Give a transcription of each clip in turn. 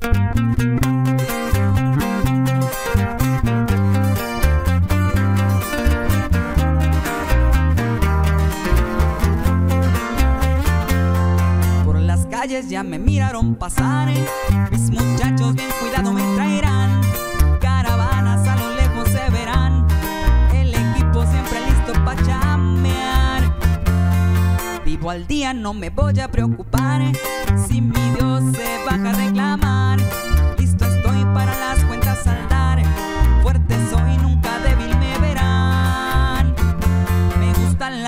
Por las calles ya me miraron pasar. Mis muchachos bien cuidado me traerán. Caravanas a lo lejos se verán. El equipo siempre listo para chamear. Vivo al día, no me voy a preocupar. Si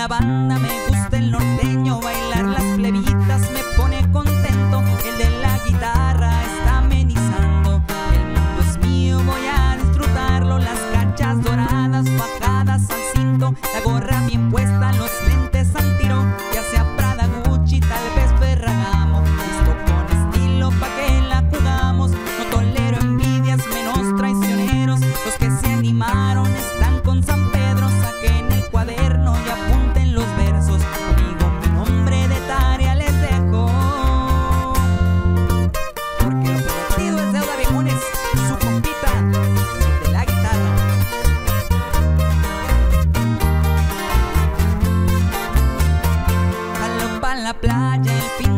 la banda, me gusta el norteño, bailar las plebitas me pone contento. El de la guitarra está amenizando. El mundo es mío, voy a disfrutarlo. Las cachas doradas bajadas al cinto, la gorra bien puesta, la playa el fin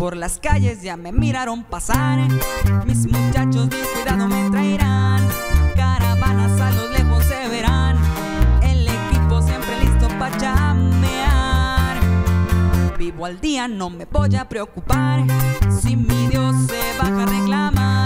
Por las calles ya me miraron pasar. Mis muchachos bien cuidado me traerán. Caravanas a lo lejos se verán. El equipo siempre listo para chamear. Vivo al día, no me voy a preocupar. Si mi Dios se baja a reclamar,